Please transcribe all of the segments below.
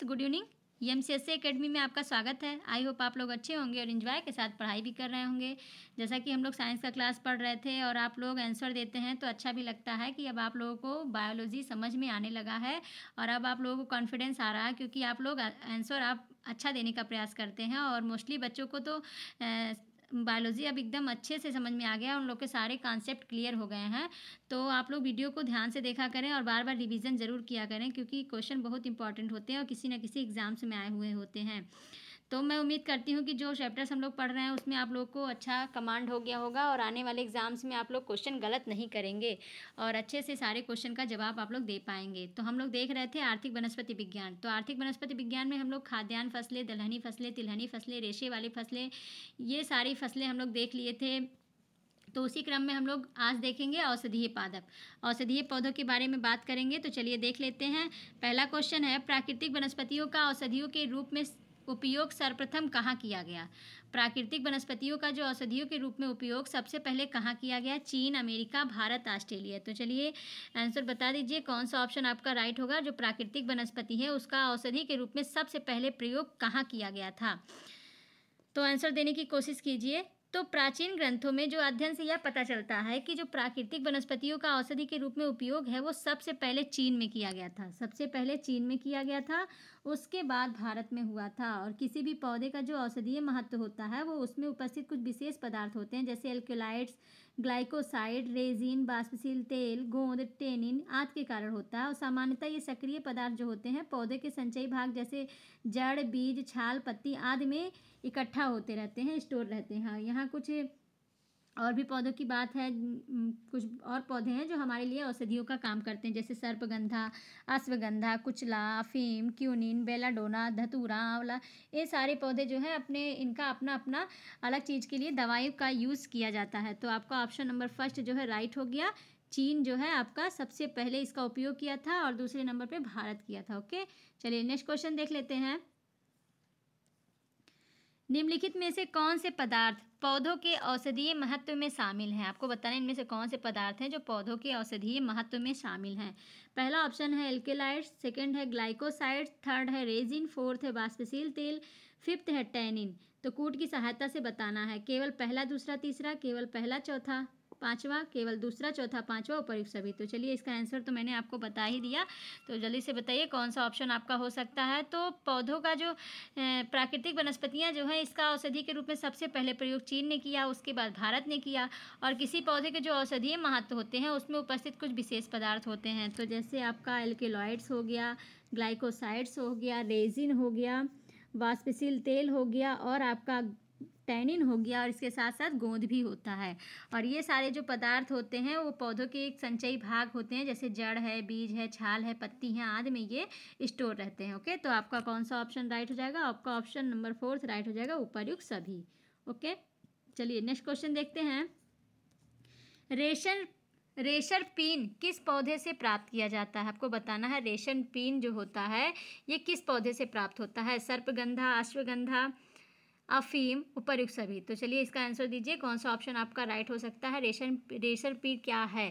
Good evening M C S C academy में आपका स्वागत है। आई होप आप लोग अच्छे होंगे और इन्जॉय के साथ पढ़ाई भी कर रहे होंगे। जैसा कि हम लोग साइंस का क्लास पढ़ रहे थे और आप लोग आंसर देते हैं तो अच्छा भी लगता है कि अब आप लोगों को बायोलॉजी समझ में आने लगा है और अब आप लोगों को कॉन्फिडेंस आ रहा है, क्योंकि आप लोग आंसर आप अच्छा देने का प्रयास करते हैं और मोस्टली बच्चों को तो बायोलॉजी अब एकदम अच्छे से समझ में आ गया उन लोग के सारे कॉन्सेप्ट क्लियर हो गए हैं। तो आप लोग वीडियो को ध्यान से देखा करें और बार बार रिविज़न ज़रूर किया करें, क्योंकि क्वेश्चन बहुत इंपॉर्टेंट होते हैं और किसी न किसी एग्ज़ाम्स में आए हुए होते हैं। तो मैं उम्मीद करती हूँ कि जो चैप्टर्स हम लोग पढ़ रहे हैं, उसमें आप लोग को अच्छा कमांड हो गया होगा और आने वाले एग्ज़ाम्स में आप लोग क्वेश्चन गलत नहीं करेंगे और अच्छे से सारे क्वेश्चन का जवाब आप लोग दे पाएँगे। तो हम लोग देख रहे थे आर्थिक वनस्पति विज्ञान। तो आर्थिक वनस्पति विज्ञान में हम लोग खाद्यान्न फ़सलें, दलहनी फ़सलें, तिलहनी फ़सलें, रेशे वाली फ़सलें, ये सारी फ़सलें हम लोग देख लिए थे। तो उसी क्रम में हम लोग आज देखेंगे औषधीय पादप। औषधीय पौधों के बारे में बात करेंगे तो चलिए देख लेते हैं। पहला क्वेश्चन है, प्राकृतिक वनस्पतियों का औषधियों के रूप में उपयोग सर्वप्रथम कहाँ किया गया? प्राकृतिक वनस्पतियों का जो औषधियों के रूप में उपयोग सबसे पहले कहाँ किया गया? चीन, अमेरिका, भारत, ऑस्ट्रेलिया। तो चलिए, आंसर बता दीजिए, कौन सा ऑप्शन आपका राइट होगा? जो प्राकृतिक वनस्पति है, उसका औषधि के रूप में सबसे पहले प्रयोग कहाँ किया गया था? तो आंसर देने की कोशिश कीजिए। तो प्राचीन ग्रंथों में जो अध्ययन से यह पता चलता है कि जो प्राकृतिक वनस्पतियों का औषधि के रूप में उपयोग है, वो सबसे पहले चीन में किया गया था। सबसे पहले चीन में किया गया था, उसके बाद भारत में हुआ था और किसी भी पौधे का जो औषधीय महत्व होता है, वो उसमें उपस्थित कुछ विशेष पदार्थ होते हैं, जैसे एल्कोलाइड्स ग्लाइकोसाइड, रेजिन, बाष्पशील तेल, गोंद, टेनिन आदि के कारण होता है और सामान्यतः ये सक्रिय पदार्थ जो होते हैं, पौधे के संचयी भाग जैसे जड़, बीज, छाल, पत्ती आदि में इकट्ठा होते रहते हैं, स्टोर रहते हैं। यहाँ कुछ और भी पौधों की बात है कुछ और पौधे हैं जो हमारे लिए औषधियों का काम करते हैं, जैसे सर्पगंधा, अश्वगंधा, कुचला अफीम क्यूनिन, बेलाडोना, धतूरा, आंवला, ये सारे पौधे जो हैं अपने, इनका अपना अपना अलग चीज़ के लिए दवाइयों का यूज़ किया जाता है। तो आपका ऑप्शन नंबर फ़र्स्ट जो है राइट हो गया, चीन जो है आपका सबसे पहले इसका उपयोग किया था और दूसरे नंबर पे भारत किया था, ओके? चलिए नेक्स्ट क्वेश्चन देख लेते हैं। निम्नलिखित में से कौन से पदार्थ पौधों के औषधीय महत्व में शामिल हैं। आपको बताना इनमें से कौन से पदार्थ हैं जो पौधों के औषधीय महत्व में शामिल हैं? पहला ऑप्शन है एल्केलाइड्स सेकंड है ग्लाइकोसाइड्स थर्ड है रेजिन फोर्थ है बाष्पशील तेल फिफ्थ है टैनिन तो कूट की सहायता से बताना है। केवल पहला, दूसरा, तीसरा, केवल पहला, चौथा? पाँचवा, केवल दूसरा, चौथा, पाँचवा उपयुक्त सभी। तो चलिए इसका आंसर तो मैंने आपको बता ही दिया। तो जल्दी से बताइए कौन सा ऑप्शन आपका हो सकता है? तो पौधों का जो प्राकृतिक वनस्पतियाँ जो हैं, इसका औषधि के रूप में सबसे पहले प्रयोग चीन ने किया, उसके बाद भारत ने किया और किसी पौधे के जो औषधीय महत्व होते हैं, उसमें उपस्थित कुछ विशेष पदार्थ होते हैं। तो जैसे आपका एल्केलॉइड्स हो गया ग्लाइकोसाइड्स हो गया रेजिन हो गया, वाष्पशील तेल हो गया और आपका टैनिन हो गया और इसके साथ साथ गोंद भी होता है। और ये सारे जो पदार्थ होते हैं, वो पौधों के एक संचयी भाग होते हैं, जैसे जड़ है, बीज है, छाल है, पत्ती है, आदि में ये स्टोर रहते हैं, ओके? तो आपका कौन सा ऑप्शन राइट हो जाएगा? आपका ऑप्शन नंबर फोर्थ राइट हो जाएगा उपरयुक्त सभी, ओके? चलिए, नेक्स्ट क्वेश्चन देखते हैं। रेशम रेशर पीन किस पौधे से प्राप्त किया जाता है? आपको बताना है रेशम पीन जो होता है, ये किस पौधे से प्राप्त होता है? सर्पगंधा, अश्वगंधा अफीम उपरयुक्त सभी। तो चलिए इसका आंसर दीजिए, कौन सा ऑप्शन आपका राइट हो सकता है रेशर रेशर पीन क्या है?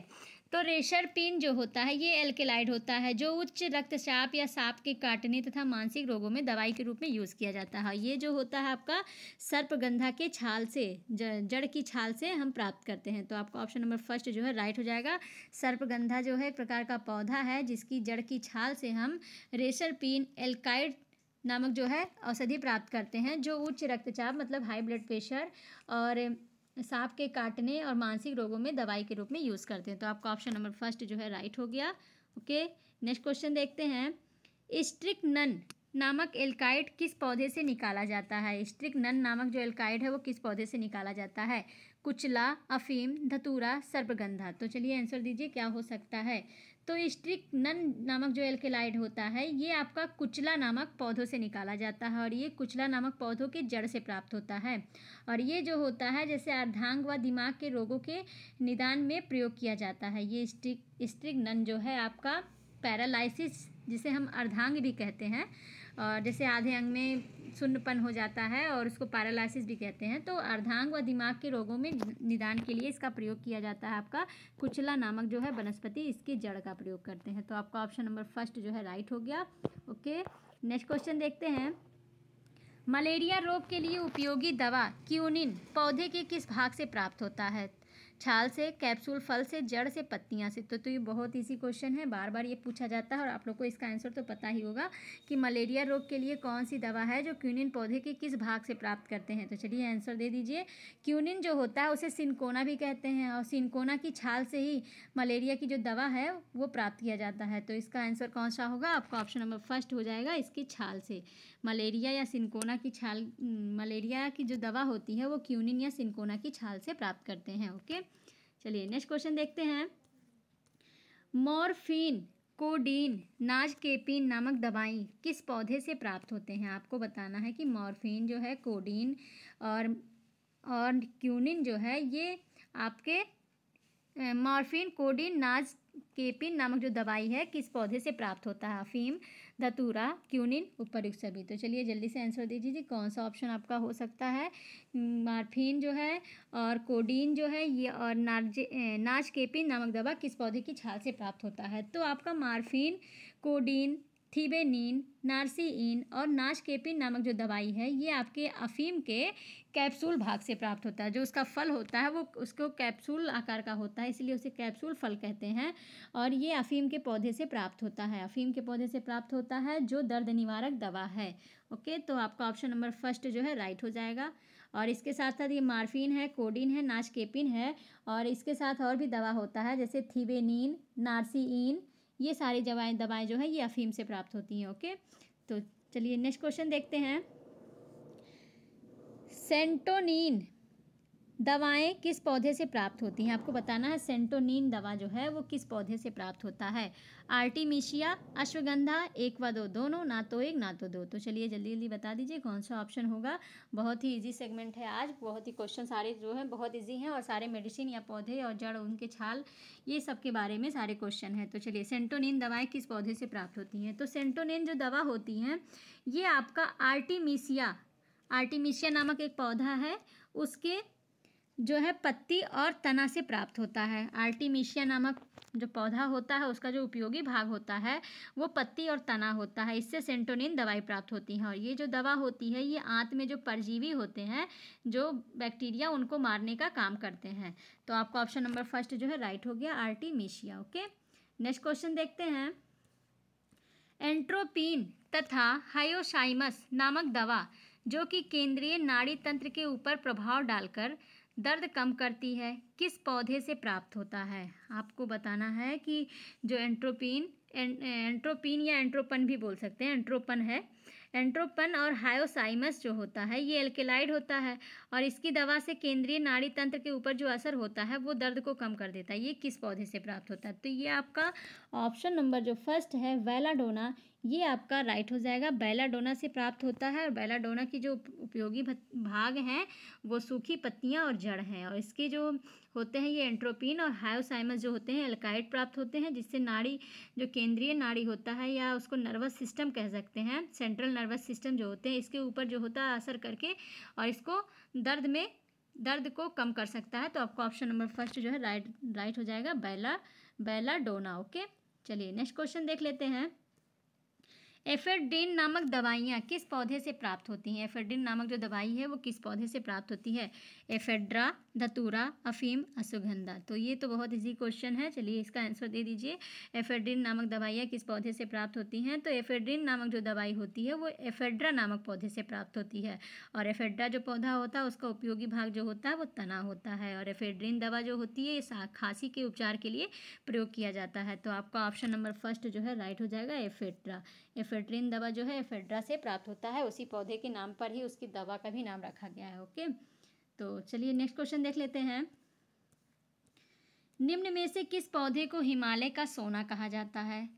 तो रेशर पीन जो होता है, ये एल्केलाइड होता है, जो उच्च रक्तचाप या सांप के काटने तथा मानसिक रोगों में दवाई के रूप में यूज़ किया जाता है। ये जो होता है आपका सर्पगंधा के छाल से जड़ की छाल से हम प्राप्त करते हैं। तो आपका ऑप्शन नंबर फ़र्स्ट जो है राइट हो जाएगा। सर्पगंधा जो है एक प्रकार का पौधा है, जिसकी जड़ की छाल से हम रेशर पीन एल्काइड नामक जो है औषधि प्राप्त करते हैं, जो उच्च रक्तचाप मतलब हाई ब्लड प्रेशर और सांप के काटने और मानसिक रोगों में दवाई के रूप में यूज़ करते हैं। तो आपका ऑप्शन नंबर फ़र्स्ट जो है राइट हो गया। ओके नेक्स्ट क्वेश्चन देखते हैं। स्ट्रिक नन नामक एल्काइड किस पौधे से निकाला जाता है? स्ट्रिक नन नामक जो एल्काइड है वो किस पौधे से निकाला जाता है? कुचला, अफीम, धतूरा, सर्पगंधा। तो चलिए आंसर दीजिए, क्या हो सकता है? तो स्ट्रिक नन नामक जो एल्केलाइड होता है, ये आपका कुचला नामक पौधों से निकाला जाता है और ये कुचला नामक पौधों के जड़ से प्राप्त होता है। और ये जो होता है, जैसे अर्धांग व दिमाग के रोगों के निदान में प्रयोग किया जाता है। ये स्ट्रिक स्ट्रिक नन जो है, आपका पैरालाइसिस, जिसे हम अर्धांग भी कहते हैं और जैसे आधे अंग में सुन्नपन हो जाता है और उसको पैरालिसिस भी कहते हैं। तो अर्धांग व दिमाग के रोगों में निदान के लिए इसका प्रयोग किया जाता है आपका कुचला नामक जो है वनस्पति, इसकी जड़ का प्रयोग करते हैं। तो आपका ऑप्शन नंबर फ़र्स्ट जो है राइट हो गया। ओके नेक्स्ट क्वेश्चन देखते हैं। मलेरिया रोग के लिए उपयोगी दवा क्यूनिन पौधे के किस भाग से प्राप्त होता है? छाल से कैप्सूल फल से, जड़ से, पत्तियाँ से। तो तो ये बहुत ईजी क्वेश्चन है बार बार ये पूछा जाता है और आप लोग को इसका आंसर तो पता ही होगा कि मलेरिया रोग के लिए कौन सी दवा है जो क्यूनिन पौधे के किस भाग से प्राप्त करते हैं। तो चलिए आंसर दे दीजिए। क्यूनिन जो होता है, उसे सिनकोना भी कहते हैं और सिनकोना की छाल से ही मलेरिया की जो दवा है, वो प्राप्त किया जाता है। तो इसका आंसर कौन सा होगा? आपका ऑप्शन नंबर फ़र्स्ट हो जाएगा इसकी छाल से। मलेरिया या सिनकोना की छाल मलेरिया की जो दवा होती है, वो क्यूनिन या सिनकोना की छाल से प्राप्त करते हैं। ओके? चलिए नेक्स्ट क्वेश्चन देखते हैं। मॉर्फिन, कोडीन नाज केपिन नामक दवाई किस पौधे से प्राप्त होते हैं? आपको बताना है कि मॉर्फिन जो है, कोडीन और और क्यूनिन जो है, ये आपके मॉर्फिन, कोडीन नाज केपिन नामक जो दवाई है, किस पौधे से प्राप्त होता है? अफीम धतूरा क्यूनिन उपरुक्त सभी। तो चलिए जल्दी से आंसर दे दीजिए कौन सा ऑप्शन आपका हो सकता है? मार्फिन जो है और कोडीन जो है, ये और नार्जे नाज केपिन नामक दवा किस पौधे की छाल से प्राप्त होता है? तो आपका मार्फिन, कोडीन थीबेनिन, नार्सिन और नाशकेपिन नामक जो दवाई है, ये आपके अफीम के कैप्सूल भाग से प्राप्त होता है। जो उसका फल होता है, वो उसको कैप्सूल आकार का होता है, इसलिए उसे कैप्सूल फल कहते हैं और ये अफीम के पौधे से प्राप्त होता है। अफीम के पौधे से प्राप्त होता है, जो दर्द निवारक दवा है। ओके तो आपका ऑप्शन नंबर फ़र्स्ट जो है, राइट हो जाएगा। और इसके साथ साथ ये मार्फिन है, कोडिन है, नाशकेपिन है और इसके साथ और भी दवा होता है, जैसे थीबेनिन, नार्सिन ये सारी दवाएँ दवाएँ जो है ये अफीम से प्राप्त होती हैं, ओके? तो चलिए नेक्स्ट क्वेश्चन देखते हैं। सेंटोनिन दवाएँ किस पौधे से प्राप्त होती हैं? आपको बताना है, सेंटोनिन दवा जो है, वो किस पौधे से प्राप्त होता है? आर्टिमिशिया, अश्वगंधा, एक व दो, दोनों, ना तो एक, ना तो दो। तो चलिए जल्दी जल्दी बता दीजिए, कौन सा ऑप्शन होगा? बहुत ही इजी सेगमेंट है आज, बहुत ही क्वेश्चन सारे जो है, बहुत ईजी हैं और सारे मेडिसिन या पौधे और जड़, उनके छाल, ये सब के बारे में सारे क्वेश्चन हैं। तो चलिए, सेंटोनिन दवाएँ किस पौधे से प्राप्त होती हैं? तो सेंटोनिन जो दवा होती हैं, ये आपका आर्टिमिशिया आर्टिमिशिया नामक एक पौधा है, उसके जो है पत्ती और तना से प्राप्त होता है। आर्टिमिशिया नामक जो पौधा होता है, उसका जो उपयोगी भाग होता है, वो पत्ती और तना होता है। इससे सेंटोनिन दवाई प्राप्त होती है और ये जो दवा होती है, ये आंत में जो परजीवी होते हैं, जो बैक्टीरिया, उनको मारने का काम करते हैं। तो आपका ऑप्शन नंबर फ़र्स्ट जो है, राइट हो गया आर्टिमिशिया ओके? नेक्स्ट क्वेश्चन देखते हैं। एंट्रोपिन तथा हायोसाइमस नामक दवा, जो कि केंद्रीय नाड़ी तंत्र के ऊपर प्रभाव डालकर दर्द कम करती है, किस पौधे से प्राप्त होता है? आपको बताना है कि जो एंट्रोपिन एंट्रोपिन या एंट्रोपन भी बोल सकते हैं, एंट्रोपन है। एंट्रोपन और हायोसाइमस जो होता है, ये एल्केलाइड होता है और इसकी दवा से केंद्रीय नाड़ी तंत्र के ऊपर जो असर होता है, वो दर्द को कम कर देता है। ये किस पौधे से प्राप्त होता है? तो ये आपका ऑप्शन नंबर जो फ़र्स्ट है, वेलाडोना। ये आपका राइट हो जाएगा। बेलाडोना से प्राप्त होता है और बेलाडोना की जो उपयोगी भाग हैं, वो सूखी पत्तियाँ और जड़ हैं और इसके जो होते हैं ये एंट्रोपिन और हायोसाइमस जो होते हैं एल्काइड प्राप्त होते हैं, जिससे नाड़ी, जो केंद्रीय नाड़ी होता है या उसको नर्वस सिस्टम कह सकते हैं सेंट्रल नर्वस सिस्टम जो होते हैं, इसके ऊपर जो होता है असर करके और इसको दर्द में, दर्द को कम कर सकता है। तो आपको ऑप्शन नंबर फ़र्स्ट जो है राइट राइट हो जाएगा बैला बैला डोना ओके चलिए नेक्स्ट क्वेश्चन देख लेते हैं। एफेड्रिन नामक दवाइयाँ किस पौधे से प्राप्त होती हैं? एफेड्रिन नामक जो दवाई है, वो किस पौधे से प्राप्त होती है? एफेड्रा धतूरा अफीम, असुगंधा। तो ये तो बहुत इजी क्वेश्चन है। चलिए इसका आंसर दे दीजिए। एफेड्रिन नामक दवाइयाँ किस पौधे से प्राप्त होती हैं? तो एफेड्रिन नामक जो दवाई होती है, वो एफेड्रा नामक पौधे से प्राप्त होती है। और एफेड्रा जो पौधा होता है उसका उपयोगी भाग जो होता है वो तना होता है। और एफेड्रिन दवा जो होती है, ये खांसी के उपचार के लिए प्रयोग किया जाता है। तो आपका ऑप्शन नंबर फ़र्स्ट जो है राइट हो जाएगा, एफेड्रा। एफेड्रिन दवा जो है एफेड्रा से प्राप्त होता है, उसी पौधे के नाम पर ही उसकी दवा का भी नाम रखा गया है, ओके? तो चलिए नेक्स्ट क्वेश्चन देख लेते हैं। निम्न में से किस पौधे को हिमालय का सोना कहा जाता है?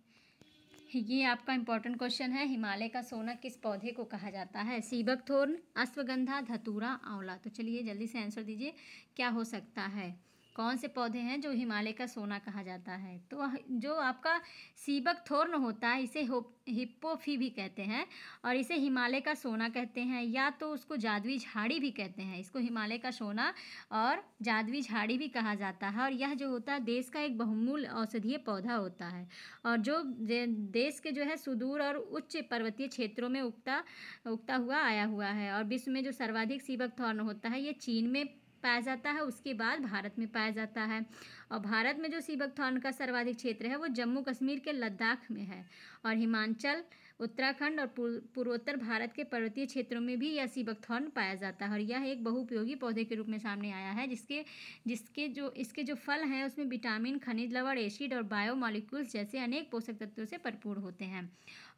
ये आपका इंपॉर्टेंट क्वेश्चन है, हिमालय का सोना किस पौधे को कहा जाता है? सीबक थोर्न अश्वगंधा, धतूरा, आंवला। तो चलिए जल्दी से आंसर दीजिए, क्या हो सकता है? कौन से पौधे हैं जो हिमालय का सोना कहा जाता है? तो जो आपका सीबक थोर्न होता है, इसे हिप्पोफी भी कहते हैं और इसे हिमालय का सोना कहते हैं या तो उसको जादवी झाड़ी भी कहते हैं। इसको हिमालय का सोना और जादवी झाड़ी भी कहा जाता है और यह जो होता है, देश का एक बहुमूल्य औषधीय पौधा होता है और जो, देश के जो है सुदूर और उच्च पर्वतीय क्षेत्रों में उगता उगता हुआ, आया हुआ है और विश्व में जो सर्वाधिक सीबक थॉर्न होता है, ये चीन में पाया जाता है, उसके बाद भारत में पाया जाता है। और भारत में जो सीबक थॉर्न का सर्वाधिक क्षेत्र है, वो जम्मू कश्मीर के लद्दाख में है। और हिमाचल उत्तराखंड और पूर्वोत्तर भारत के पर्वतीय क्षेत्रों में भी यह सीबकथॉर्न पाया जाता है और यह एक बहुउपयोगी पौधे के रूप में सामने आया है, जिसके जिसके जो, इसके जो फल हैं, उसमें विटामिन, खनिज, लवण, एसिड और बायोमोलिक्यूल्स जैसे अनेक पोषक तत्वों से भरपूर होते हैं।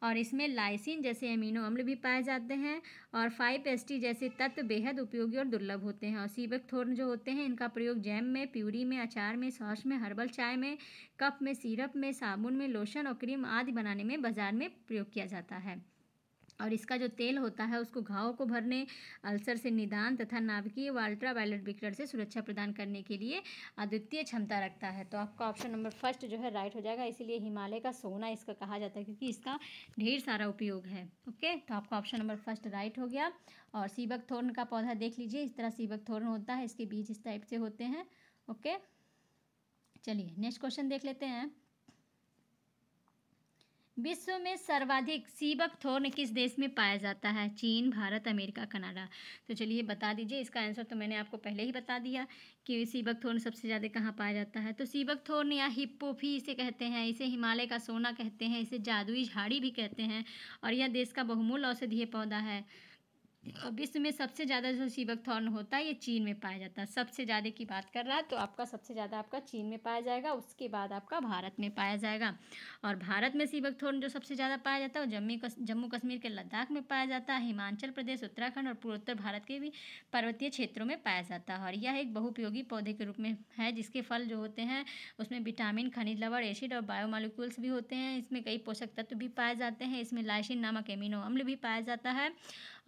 और इसमें लाइसिन जैसे अमीनो अम्ल भी पाए जाते हैं और फाइव एस जैसे तत्व बेहद उपयोगी और दुर्लभ होते हैं। और सीबक थोर्न जो होते हैं, इनका प्रयोग जैम में, प्यूरी में, अचार में, सॉस में, हर्बल चाय में कप में सिरप में साबुन में लोशन और क्रीम आदि बनाने में बाज़ार में प्रयोग किया जाता है। और इसका जो तेल होता है, उसको घाव को भरने, अल्सर से निदान तथा नाभिकीय व अल्ट्रावायलेट विकरण से सुरक्षा प्रदान करने के लिए अद्वितीय क्षमता रखता है। तो आपका ऑप्शन नंबर फ़र्स्ट जो है, राइट हो जाएगा। इसीलिए हिमालय का सोना इसका कहा जाता है, क्योंकि इसका ढेर सारा उपयोग है। ओके? तो आपका ऑप्शन नंबर फ़र्स्ट राइट हो गया। और सीबक थोर्न का पौधा देख लीजिए। इस तरह सीबक थोर्न होता है, इसके बीज इस टाइप से होते हैं। ओके? चलिए नेक्स्ट क्वेश्चन देख लेते हैं। विश्व में सर्वाधिक सीबक थोर्न किस देश में पाया जाता है? चीन, भारत, अमेरिका, कनाडा। तो चलिए बता दीजिए। इसका आंसर तो मैंने आपको पहले ही बता दिया कि सीबक थोर्न सबसे ज़्यादा कहाँ पाया जाता है। तो सीबक थोर्न या हिप्पोफी इसे कहते हैं, इसे हिमालय का सोना कहते हैं, इसे जादुई झाड़ी भी कहते हैं और यह देश का बहुमूल्य औषधीय पौधा है। और विश्व में सबसे ज़्यादा जो सीबक थॉर्न होता है, ये चीन में पाया जाता है। सबसे ज़्यादा की बात कर रहा है तो आपका सबसे ज़्यादा आपका चीन में पाया जाएगा, उसके बाद आपका भारत में पाया जाएगा। और भारत में सीबक थॉर्न जो सबसे ज़्यादा पाया जाता है, वो जम्मू जम्मू कश्मीर के लद्दाख में पाया जाता है, हिमाचल प्रदेश, उत्तराखंड और पूर्वोत्तर भारत के भी पर्वतीय क्षेत्रों में पाया जाता है। और यह एक बहुपयोगी पौधे के रूप में है, जिसके फल जो होते हैं, उसमें विटामिन, खनिज लवण, एसिड और बायोमालिक्यूल्स भी होते हैं। इसमें कई पोषक तत्व भी पाए जाते हैं, इसमें लाइसिन नामक एमिनो अम्ल भी पाया जाता है।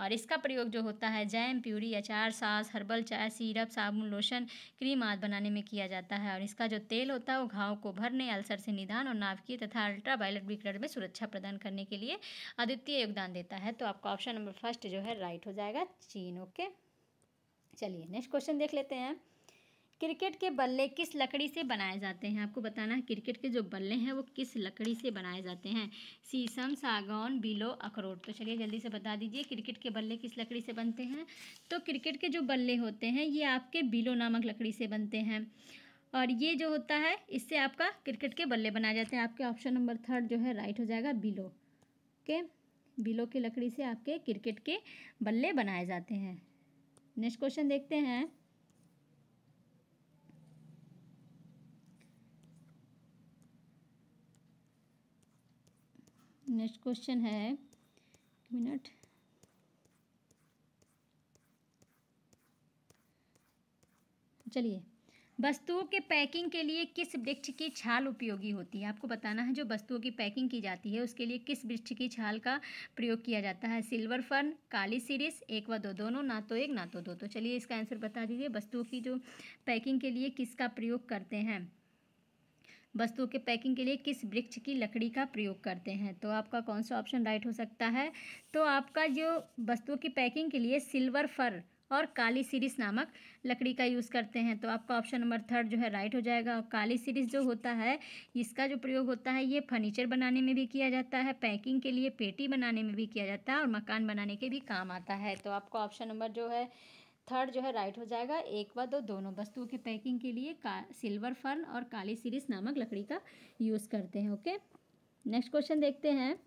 और इसका प्रयोग जो होता है, जैम, प्यूरी, अचार, सास, हर्बल चाय, सीरप, साबुन, लोशन, क्रीम आदि बनाने में किया जाता है। और इसका जो तेल होता है, वो घाव को भरने, अल्सर से निदान और नाभिकीय तथा अल्ट्रा वायलेट विकरण में सुरक्षा प्रदान करने के लिए अद्वितीय योगदान देता है। तो आपका ऑप्शन नंबर फ़र्स्ट जो है, राइट हो जाएगा चीन। ओके? चलिए, नेक्स्ट क्वेश्चन देख लेते हैं। क्रिकेट के बल्ले किस लकड़ी से बनाए जाते हैं? आपको बताना है क्रिकेट के जो बल्ले हैं, वो किस लकड़ी से बनाए जाते हैं? शीशम सागौन, बिलो, अखरोट। तो चलिए जल्दी से बता दीजिए क्रिकेट के बल्ले किस लकड़ी से बनते हैं? तो क्रिकेट के जो बल्ले होते हैं, ये आपके बिलो नामक लकड़ी से बनते हैं। और ये जो होता है, इससे आपका क्रिकेट के बल्ले बनाए जाते हैं। आपके ऑप्शन नंबर थर्ड जो है, राइट हो जाएगा बिलो। ओके? बिलो की लकड़ी से आपके क्रिकेट के बल्ले बनाए जाते हैं। नेक्स्ट क्वेश्चन देखते हैं। नेक्स्ट क्वेश्चन है। मिनट चलिए। वस्तुओं के पैकिंग के लिए किस वृक्ष की छाल उपयोगी होती है? आपको बताना है, जो वस्तुओं की पैकिंग की जाती है, उसके लिए किस वृक्ष की छाल का प्रयोग किया जाता है? सिल्वर फर्न काली सीरीस, एक व दो, दोनों, ना तो एक, ना तो दो। तो चलिए इसका आंसर बता दीजिए, वस्तुओं की जो पैकिंग के लिए किसका प्रयोग करते हैं? वस्तुओं के पैकिंग के लिए किस वृक्ष की लकड़ी का प्रयोग करते हैं? तो आपका कौन सा ऑप्शन राइट हो सकता है? तो आपका जो वस्तुओं की पैकिंग के लिए सिल्वर फर और काली सीरीस नामक लकड़ी का यूज़ करते हैं तो आपका ऑप्शन नंबर थर्ड जो है राइट हो जाएगा। और काली सीरीस जो होता है, इसका जो प्रयोग होता है, ये फर्नीचर बनाने में भी किया जाता है, पैकिंग के लिए पेटी बनाने में भी किया जाता है और मकान बनाने के भी काम आता है। तो आपका ऑप्शन नंबर जो है थर्ड जो है राइट हो जाएगा। एक व दो, दोनों वस्तुओं की पैकिंग के लिए का सिल्वर फर्न और काली सीरीस नामक लकड़ी का यूज़ करते हैं ओके नेक्स्ट क्वेश्चन देखते हैं।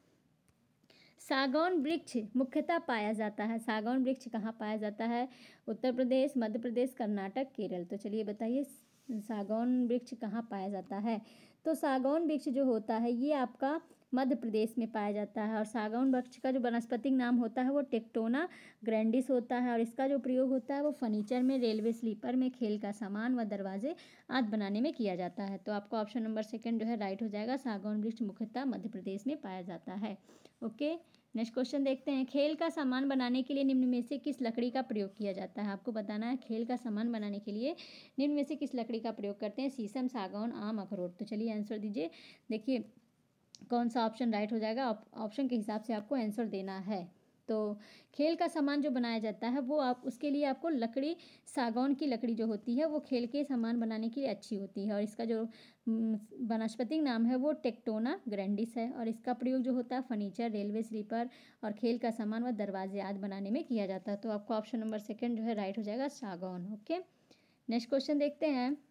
सागौन वृक्ष मुख्यतः पाया जाता है। सागौन वृक्ष कहाँ पाया जाता है? उत्तर प्रदेश, मध्य प्रदेश, कर्नाटक, केरल। तो चलिए बताइए, सागौन वृक्ष कहाँ पाया जाता है? तो सागौन वृक्ष जो होता है, ये आपका मध्य प्रदेश में पाया जाता है और सागौन वृक्ष का जो वनस्पतिक नाम होता है वो टेक्टोना ग्रैंडिस होता है और इसका जो प्रयोग होता है वो फर्नीचर में, रेलवे स्लीपर में, खेल का सामान व दरवाजे आदि बनाने में किया जाता है। तो आपका ऑप्शन नंबर सेकेंड जो है राइट हो जाएगा, सागौन वृक्ष मुख्यतः मध्य प्रदेश में पाया जाता है। ओके, नेक्स्ट क्वेश्चन देखते हैं। खेल का सामान बनाने के लिए निम्न में से किस लकड़ी का प्रयोग किया जाता है? आपको बताना है, खेल का सामान बनाने के लिए निम्न में से किस लकड़ी का प्रयोग करते हैं? शीशम, सागौन, आम, अखरोट। तो चलिए आंसर दीजिए। देखिए कौन सा ऑप्शन राइट हो जाएगा? ऑप्शन के हिसाब से आपको आंसर देना है। तो खेल का सामान जो बनाया जाता है, वो आप, उसके लिए आपको लकड़ी, सागौन की लकड़ी जो होती है, वो खेल के सामान बनाने के लिए अच्छी होती है। और इसका जो वनस्पतिक नाम है, वो टेक्टोना ग्रैंडिस है। और इसका प्रयोग जो होता है, फर्नीचर, रेलवे स्लीपर और खेल का सामान व दरवाजे आदि बनाने में किया जाता है। तो आपको ऑप्शन नंबर सेकेंड जो है राइट हो जाएगा, सागौन। ओके नेक्स्ट क्वेश्चन देखते हैं।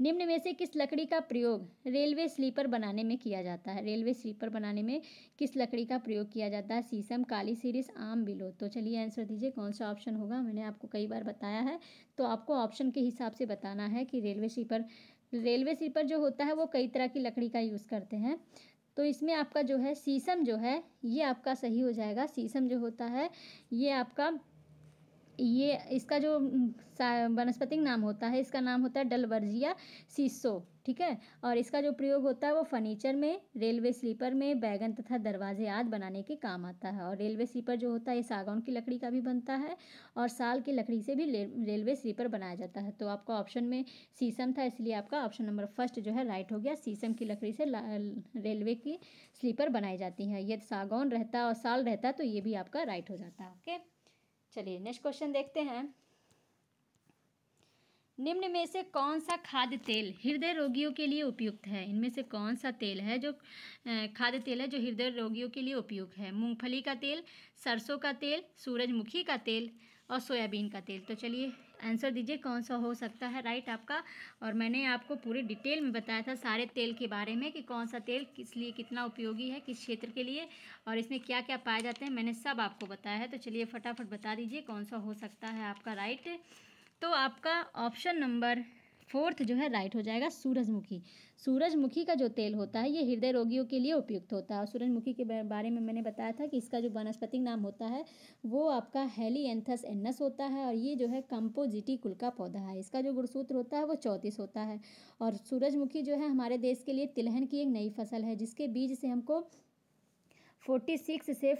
निम्न में से किस लकड़ी का प्रयोग रेलवे स्लीपर बनाने में किया जाता है? रेलवे स्लीपर बनाने में किस लकड़ी का प्रयोग किया जाता है? शीशम काली सीरीस, आम बिलो। तो चलिए आंसर दीजिए, कौन सा ऑप्शन होगा? मैंने आपको कई बार बताया है। तो आपको ऑप्शन के हिसाब से बताना है कि रेलवे स्लीपर रेलवे स्लीपर जो होता है वो कई तरह की लकड़ी का यूज़ करते हैं। तो इसमें आपका जो है शीशम जो है, ये आपका सही हो जाएगा। शीशम जो होता है, ये आपका ये इसका जो वनस्पतिक नाम होता है, इसका नाम होता है डलवर्जिया सीसो, ठीक है? और इसका जो प्रयोग होता है वो फर्नीचर में, रेलवे स्लीपर में, बैगन तथा दरवाजे आदि बनाने के काम आता है। और रेलवे स्लीपर जो होता है, ये सागौन की लकड़ी का भी बनता है और साल की लकड़ी से भी रेलवे स्लीपर बनाया जाता है। तो आपका ऑप्शन में शीशम था, इसलिए आपका ऑप्शन नंबर फ़र्स्ट जो है, राइट हो गया। शीशम की लकड़ी से रेलवे की स्लीपर बनाई जाती है। यदि सागौन रहता और साल रहता तो ये भी आपका राइट हो जाता है ओके? चलिए नेक्स्ट क्वेश्चन देखते हैं। निम्न में से कौन सा खाद्य तेल हृदय रोगियों के लिए उपयुक्त है? इनमें से कौन सा तेल है जो खाद्य तेल है जो हृदय रोगियों के लिए उपयुक्त है? मूंगफली का तेल, सरसों का तेल, सूरजमुखी का तेल और सोयाबीन का तेल। तो चलिए आंसर दीजिए, कौन सा हो सकता है? राइट आपका। और मैंने आपको पूरी डिटेल में बताया था सारे तेल के बारे में कि कौन सा तेल किस लिए कितना उपयोगी है, किस क्षेत्र के लिए और इसमें क्या क्या पाए जाते हैं, मैंने सब आपको बताया है। तो चलिए फटाफट बता दीजिए कौन सा हो सकता है आपका। राइट? तो आपका ऑप्शन नंबर फोर्थ जो है राइट हो जाएगा सूरजमुखी। सूरजमुखी का जो तेल होता है, ये हृदय रोगियों के लिए उपयुक्त होता है। और सूरजमुखी के बारे में मैंने बताया था कि इसका जो वनस्पतिक नाम होता है, वो आपका हेलीएंथस एन्नस होता है और ये जो है कंपोजिटी कुल का पौधा है। इसका जो गुणसूत्र होता है, वो चौंतीस होता है। और सूरजमुखी जो है हमारे देश के लिए तिलहन की एक नई फ़सल है, जिसके बीज से हमको फोर्टी सिक्स से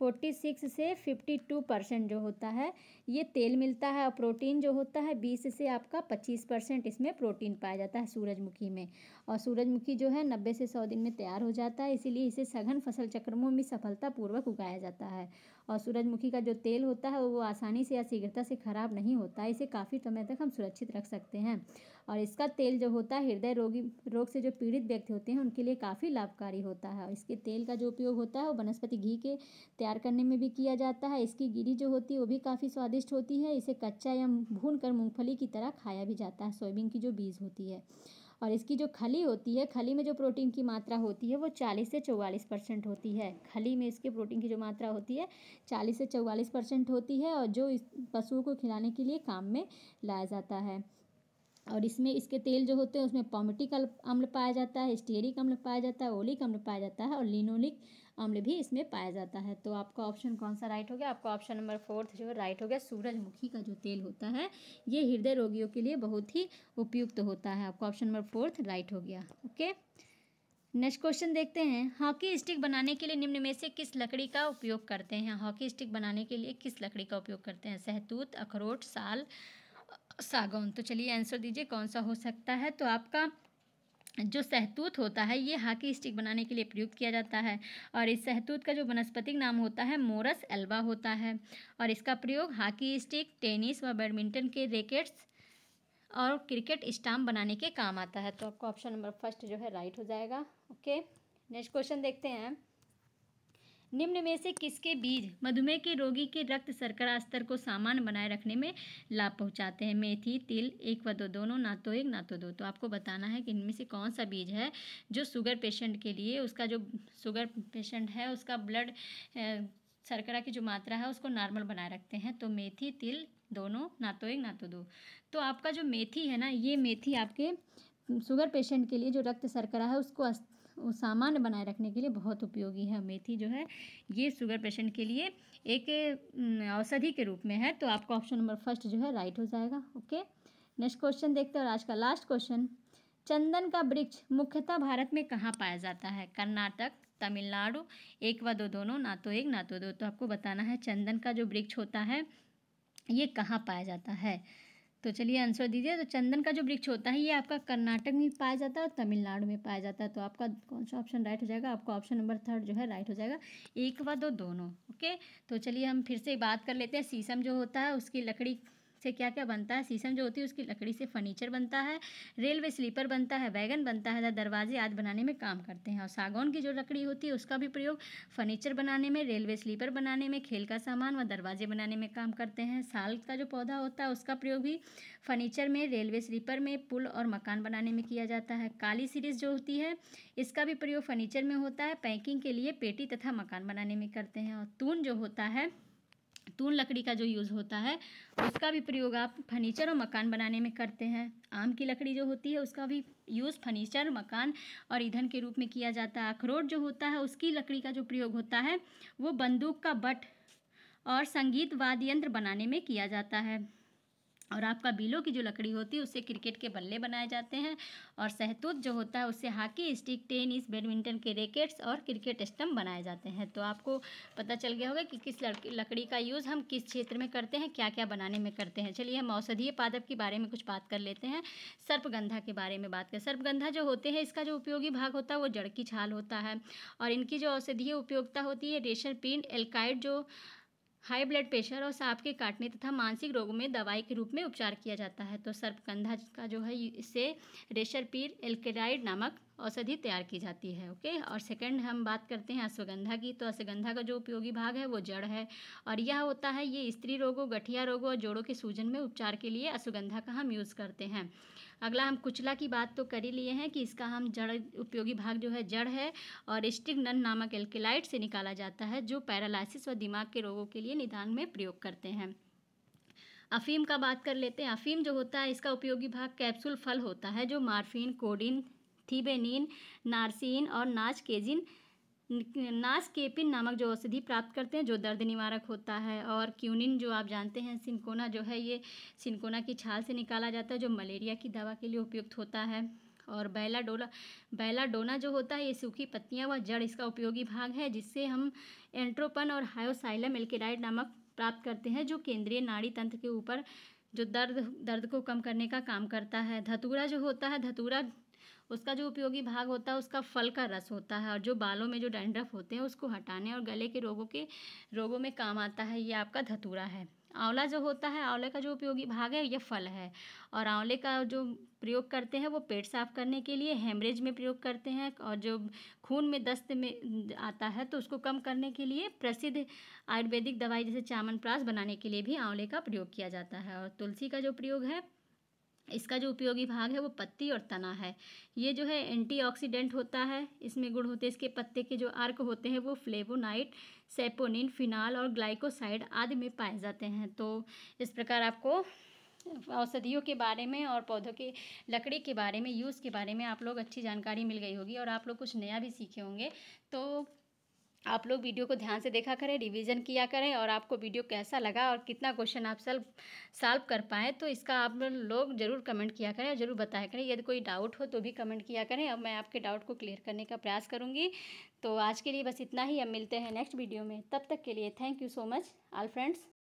फोर्टी सिक्स से फिफ्टी टू परसेंट जो होता है, ये तेल मिलता है और प्रोटीन जो होता है, बीस से आपका पच्चीस परसेंट इसमें प्रोटीन पाया जाता है सूरजमुखी में। और सूरजमुखी जो है नब्बे से सौ दिन में तैयार हो जाता है, इसीलिए इसे सघन फ़सल चक्रमों में सफलतापूर्वक उगाया जाता है। और सूरजमुखी का जो तेल होता है, वो आसानी से या शीघ्रता से ख़राब नहीं होता है। इसे काफ़ी समय तक हम सुरक्षित रख सकते हैं। और इसका तेल जो होता है, हृदय रोगी, रोग से जो पीड़ित व्यक्ति होते हैं, उनके लिए काफ़ी लाभकारी होता है। और इसके तेल का जो उपयोग होता है, वो वनस्पति घी के तैयार करने में भी किया जाता है। इसकी गिरी जो होती है, वो भी काफ़ी स्वादिष्ट होती है। इसे कच्चा या भून कर मूँगफली की तरह खाया भी जाता है। सोयाबीन की जो बीज होती है। और इसकी जो खली होती है, खली में जो प्रोटीन की मात्रा होती है, वो चालीस से चौवालीस परसेंट होती है। खली में इसके प्रोटीन की जो मात्रा होती है, चालीस से चौवालीस परसेंट होती है और जो इस पशुओं को खिलाने के लिए काम में लाया जाता है। और इसमें इसके तेल जो होते हैं, उसमें पॉमिटिक अम्ल पाया जाता है स्टेरिक अम्ल पाया जाता है, ओलिक अम्ल पाया जाता है और लिनोलिक अम्ल भी इसमें पाया जाता है। तो आपका ऑप्शन कौन सा राइट हो गया? आपका ऑप्शन नंबर फोर्थ जो राइट हो गया। सूरजमुखी का जो तेल होता है, ये हृदय रोगियों के लिए बहुत ही उपयुक्त होता है। आपका ऑप्शन नंबर फोर्थ राइट हो गया। ओके नेक्स्ट क्वेश्चन देखते हैं। हॉकी स्टिक बनाने के लिए निम्न में से किस लकड़ी का उपयोग करते हैं? हॉकी स्टिक बनाने के लिए किस लकड़ी का उपयोग करते हैं? सहतूत अखरोट, साल, सागौन। तो चलिए आंसर दीजिए, कौन सा हो सकता है? तो आपका जो सहतूत होता है, ये हाकी स्टिक बनाने के लिए प्रयुक्त किया जाता है। और इस सहतूत का जो वनस्पतिक नाम होता है, मोरस एल्बा होता है। और इसका प्रयोग हाकी स्टिक, टेनिस व बैडमिंटन के रैकेट्स और क्रिकेट स्टाम्प बनाने के काम आता है। तो आपको ऑप्शन नंबर फ़र्स्ट जो है, राइट हो जाएगा। ओके, नेक्स्ट क्वेश्चन देखते हैं। निम्न में से किसके बीज मधुमेह के रोगी के रक्त शर्करा स्तर को सामान्य बनाए रखने में लाभ पहुंचाते हैं? मेथी, तिल, एक व दो, दोनों, ना तो एक, ना तो दो। तो आपको बताना है कि इनमें से कौन सा बीज है जो शुगर पेशेंट के लिए, उसका जो शुगर पेशेंट है, उसका ब्लड शर्करा की जो मात्रा है, उसको नॉर्मल बनाए रखते हैं। तो मेथी, तिल, दोनों, ना तो एक, ना तो दो। तो आपका जो मेथी है ना, ये मेथी आपके शुगर पेशेंट के लिए जो रक्त शर्करा है, उसको सामान्य बनाए रखने के लिए बहुत उपयोगी है। मेथी जो है, ये शुगर पेशेंट के लिए एक औषधि के रूप में है। तो आपका ऑप्शन नंबर फ़र्स्ट जो है राइट हो जाएगा। ओके नेक्स्ट क्वेश्चन देखते हैं और आज का लास्ट क्वेश्चन चंदन का वृक्ष मुख्यतः भारत में कहाँ पाया जाता है? कर्नाटक, तमिलनाडु, एक व दो दोनों, ना तो एक, ना तो दो। तो आपको बताना है, चंदन का जो वृक्ष होता है, ये कहाँ पाया जाता है? तो चलिए आंसर दीजिए। तो चंदन का जो वृक्ष होता है, ये आपका कर्नाटक में पाया जाता है और तमिलनाडु में पाया जाता है। तो आपका कौन सा ऑप्शन राइट हो जाएगा? आपका ऑप्शन नंबर थर्ड जो है राइट हो जाएगा। एक व दो, दोनों ओके तो चलिए हम फिर से बात कर लेते हैं। शीशम जो होता है, उसकी लकड़ी से क्या क्या बनता है? शीशम जो होती है, उसकी लकड़ी से फर्नीचर बनता है, रेलवे स्लीपर बनता है, वैगन बनता है दरवाजे आदि बनाने में काम करते हैं। और सागौन की जो लकड़ी होती है, उसका भी प्रयोग फर्नीचर बनाने में, रेलवे स्लीपर बनाने में, खेल का सामान व दरवाजे बनाने में काम करते हैं। साल का जो पौधा होता है, उसका प्रयोग भी फर्नीचर में, रेलवे स्लीपर में, पुल और मकान बनाने में किया जाता है। काली सीरीज़ जो होती है, इसका भी प्रयोग फर्नीचर में होता है। पैकिंग के लिए पेटी तथा मकान बनाने में करते हैं। और तून जो होता है तून लकड़ी का जो यूज़ होता है, उसका भी प्रयोग आप फर्नीचर और मकान बनाने में करते हैं। आम की लकड़ी जो होती है, उसका भी यूज़ फर्नीचर, मकान और ईंधन के रूप में किया जाता है। अखरोट जो होता है, उसकी लकड़ी का जो प्रयोग होता है, वो बंदूक का बट और संगीत वाद्य यंत्र बनाने में किया जाता है। और आपका बीलो की जो लकड़ी होती है उससे क्रिकेट के बल्ले बनाए जाते हैं और सहतूत जो होता है उससे हॉकी, स्टिक, टेनिस, बैडमिंटन के रैकेट्स और क्रिकेट स्टम्प बनाए जाते हैं। तो आपको पता चल गया होगा कि किस लकड़ी का यूज़ हम किस क्षेत्र में करते हैं क्या क्या बनाने में करते हैं। चलिए हम औषधीय पादप के बारे में कुछ बात कर लेते हैं, सर्पगंधा के बारे में बात करें। सर्पगंधा जो होते हैं, इसका जो उपयोगी भाग होता है, वो जड़ की छाल होता है और इनकी जो औषधीय उपयोगिता होती है रेशर पिंड, एल्काइड जो हाई ब्लड प्रेशर और सांप के काटने तथा मानसिक रोगों में दवाई के रूप में उपचार किया जाता है। तो सर्पकंधा का जो है इससे रेशरपीर एल्केराइड नामक औषधि तैयार की जाती है, ओके? और सेकंड हम बात करते हैं अश्वगंधा की। तो अश्वगंधा का जो उपयोगी भाग है, वो जड़ है। और यह होता है, ये स्त्री रोगों, गठिया रोगों और जोड़ों के सूजन में उपचार के लिए अश्वगंधा का हम यूज़ करते हैं। अगला हम कुचला की बात तो कर ही लिए हैं कि इसका हम जड़ उपयोगी भाग जो है, जड़ है और स्टिगनन नामक एल्केलाइट से निकाला जाता है जो पैरालिसिस व दिमाग के रोगों के लिए निदान में प्रयोग करते हैं। अफीम का बात कर लेते हैं। अफीम जो होता है, इसका उपयोगी भाग कैप्सूल फल होता है जो मार्फिन कोडिन थीबेनिन नार्सिन और नाच केजिन नास केपिन नामक जो औषधि प्राप्त करते हैं, जो दर्द निवारक होता है और क्यूनिन जो आप जानते हैं सिनकोना जो है, ये सिनकोना की छाल से निकाला जाता है, जो मलेरिया की दवा के लिए उपयुक्त होता है। और बैला डोला बैला डोना जो होता है, ये सूखी पत्तियाँ व जड़, इसका उपयोगी भाग है, जिससे हम एंट्रोपन और हायोसाइलम एल्केराइड नामक प्राप्त करते हैं, जो केंद्रीय नाड़ी तंत्र के ऊपर जो दर्द दर्द को कम करने का काम करता है। धतूरा जो होता है, धतूरा उसका जो उपयोगी भाग होता है, उसका फल का रस होता है और जो बालों में जो डैंड्रफ होते हैं, उसको हटाने और गले के रोगों के, रोगों में काम आता है, ये आपका धतूरा है। आंवला जो होता है, आंवले का जो उपयोगी भाग है, ये फल है। और आंवले का जो प्रयोग करते हैं, वो पेट साफ़ करने के लिए हेमरेज में प्रयोग करते हैं और जो खून में दस्त में आता है तो उसको कम करने के लिए प्रसिद्ध आयुर्वेदिक दवाई जैसे चामनप्राश बनाने के लिए भी आंवले का प्रयोग किया जाता है। और तुलसी का जो प्रयोग है इसका जो उपयोगी भाग है वो पत्ती और तना है। ये जो है एंटीऑक्सीडेंट होता है। इसमें गुण होते हैं, इसके पत्ते के जो अर्क होते हैं वो फ्लेवोनाइट, सेपोनिन, फिनाल और ग्लाइकोसाइड आदि में पाए जाते हैं। तो इस प्रकार आपको औषधियों के बारे में और पौधों के, लकड़ी के बारे में, यूज़ के बारे में आप लोग अच्छी जानकारी मिल गई होगी और आप लोग कुछ नया भी सीखे होंगे। तो आप लोग वीडियो को ध्यान से देखा करें रिवीजन किया करें और आपको वीडियो कैसा लगा और कितना क्वेश्चन आप सल्व सॉल्व कर पाएँ तो इसका आप लोग ज़रूर कमेंट किया करें ज़रूर बताया करें। यदि कोई डाउट हो तो भी कमेंट किया करें अब मैं आपके डाउट को क्लियर करने का प्रयास करूँगी। तो आज के लिए बस इतना ही। अब मिलते हैं नेक्स्ट वीडियो में। तब तक के लिए thank you so much all friends